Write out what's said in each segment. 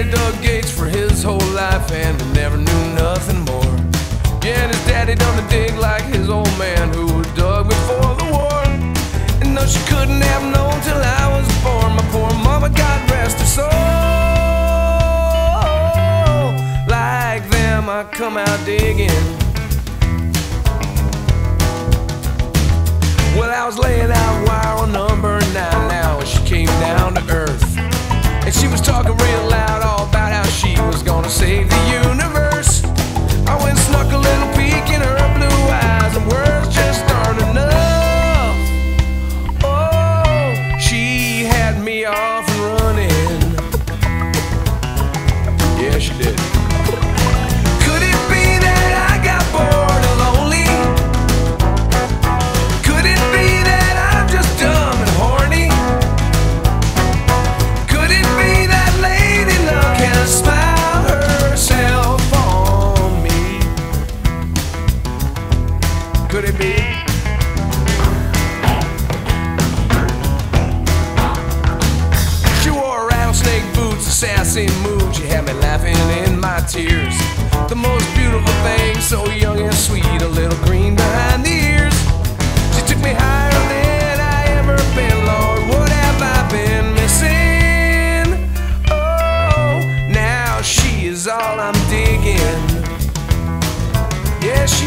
daddy dug gates for his whole life and never knew nothing more. Yeah, and his daddy done the dig like his old man who dug before the war. And though she couldn't have known till I was born, my poor mama, God rest her soul. Like them, I come out digging. Well, I was laying out assassin mood. She had me laughing in my tears. The most beautiful thing, so young and sweet, a little green behind the ears. She took me higher than I ever been, Lord. What have I been missing? Oh, now she is all I'm digging. Yeah, she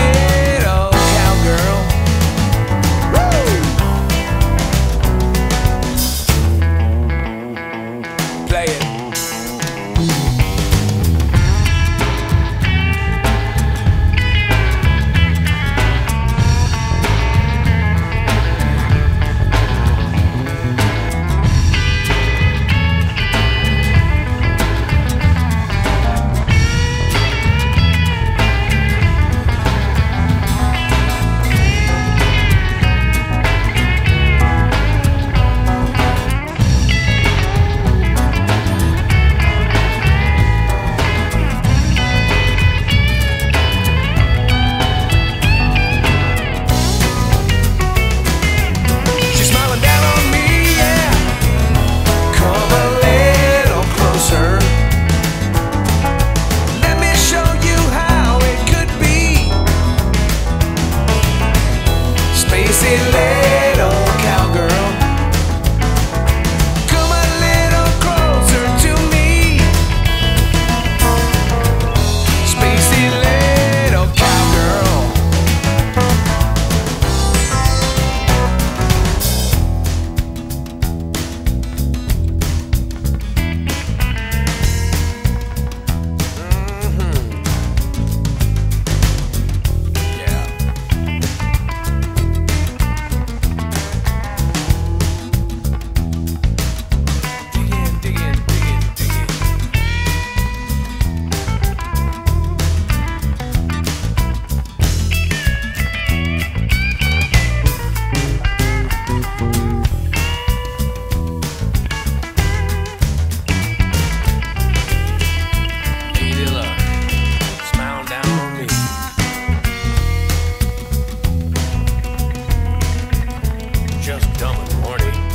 just dumb and horny.